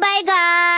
Bye, guys.